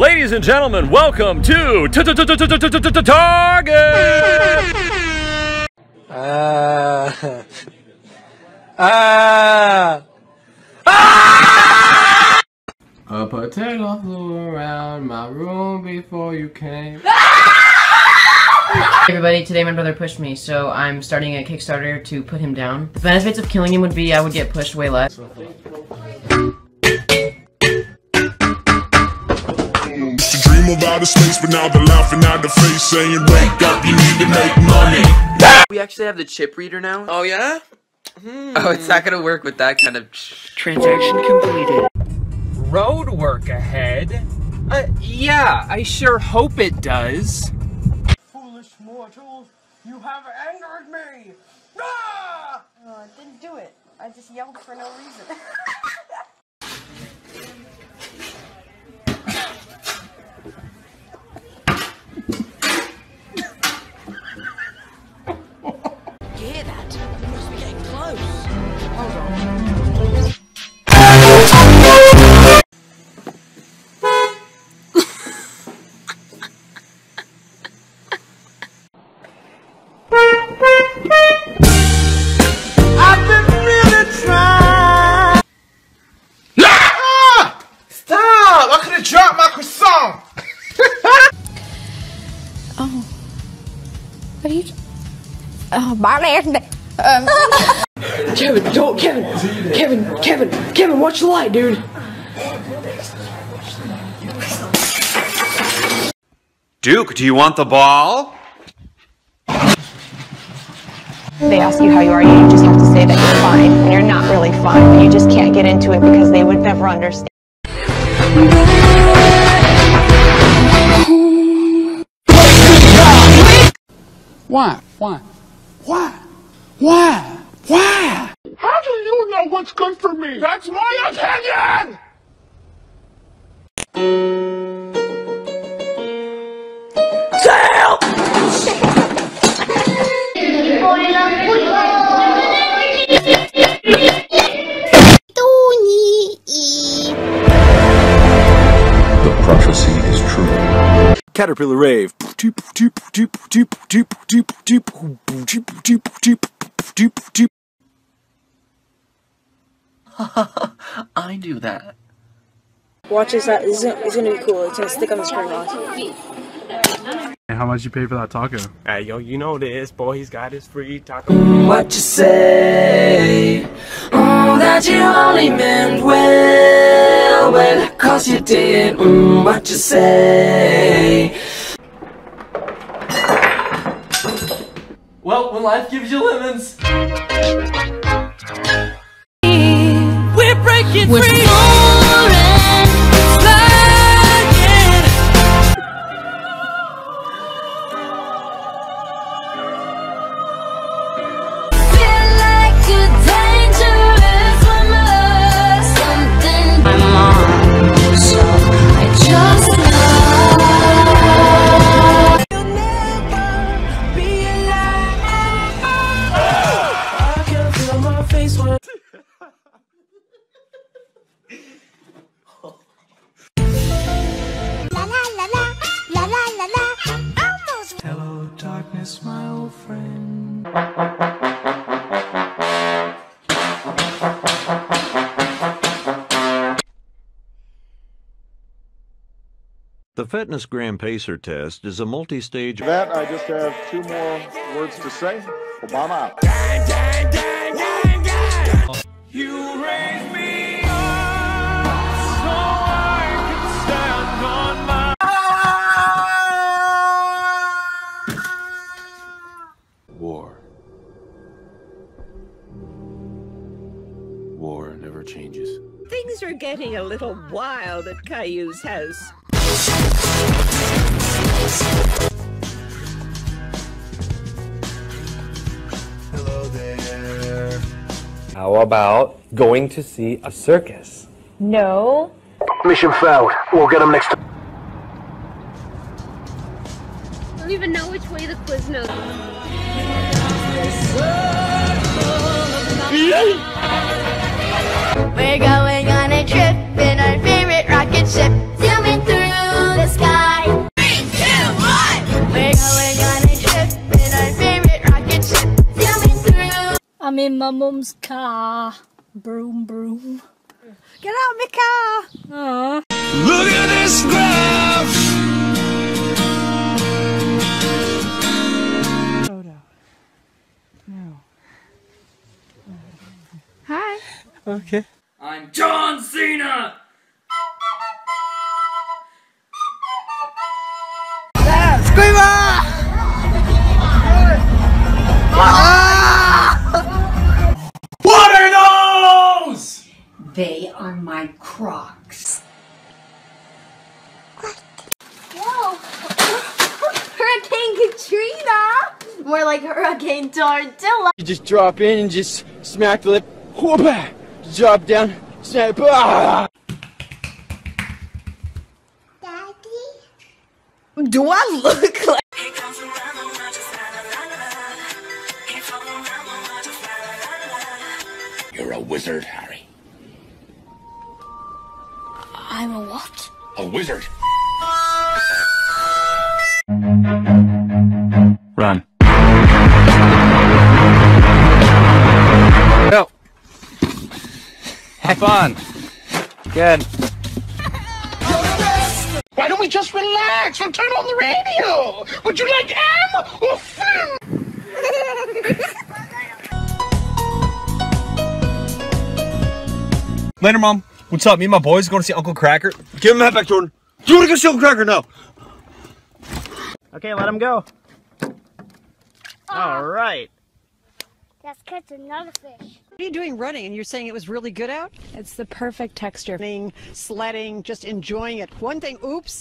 Ladies and gentlemen, welcome to Target! Ah. Ah. A potato flew around my room before you came. Hey everybody, today my brother pushed me, so I'm starting a Kickstarter to put him down. The benefits of killing him would be I would get pushed way less. Of outer space, but now they're laughing at the face, saying, Wake up, you need to make money. We actually have the chip reader now. Oh yeah? Oh, it's not gonna work with that kind of. Transaction completed. road work ahead? Uh, yeah, I sure hope it does. Foolish mortals, you have angered me! Ah! Oh, I didn't do it. I just yelled for no reason. oh. What are you... Oh, my man. Um... Kevin, don't, Kevin, Kevin, Kevin, Kevin, watch the light, dude. Duke, do you want the ball? They ask you how you are, you just have to say that you're fine, and you're not really fine, you just can't get into it because they would never understand. Why? Why? Why? Why? Why? How do you know what's good for me? That's my opinion! The prophecy is true. Caterpillar Rave. I do that. Watch this That is It's, it's gonna be cool. It's gonna stick on the screen. Watch. How much you pay for that taco? Hey, yo, you know this, boy. He's got his free taco. What you say? Mm, that you only meant well, well, cause you did. Mm, what you say? Well, when life gives you lemons. We're breaking free. Darkness, my old friend. The Fitness Gram Pacer test is a multi-stage That I just have two more words to say. Obama out. War never changes. Things are getting a little wild at Caillou's house. Hello there. How about going to see a circus? No. Mission failed. We'll get him next time. I don't even know which way the quiz knows. We're going on a trip in our favorite rocket ship, zooming through the sky. Three, two, one! We're going on a trip in our favorite rocket ship, zooming through. I'm in my mum's car. Broom, broom. Get out of my car! Aww. Look at this ground! Okay. I'm John Cena! What are those? They are my Crocs. Whoa! Hurricane Katrina! More like Hurricane Tortilla. You just drop in and just smack the lip. Whoop! Drop down. Snap. Ah! Do I look like? You're a wizard, Harry. I'm a what? A wizard. Run. Have fun. Good. Why don't we just relax We'll turn on the radio? Would you like M or food? Later, Mom. What's up? Me and my boys are going to see Uncle Kracker. Give him that back, Jordan. Do you want to go see Uncle Kracker now? Okay, let him go. All right. Let's catch another fish. What are you doing running and you're saying it was really good out? It's the perfect texture. Sledding, just enjoying it. One thing, oops.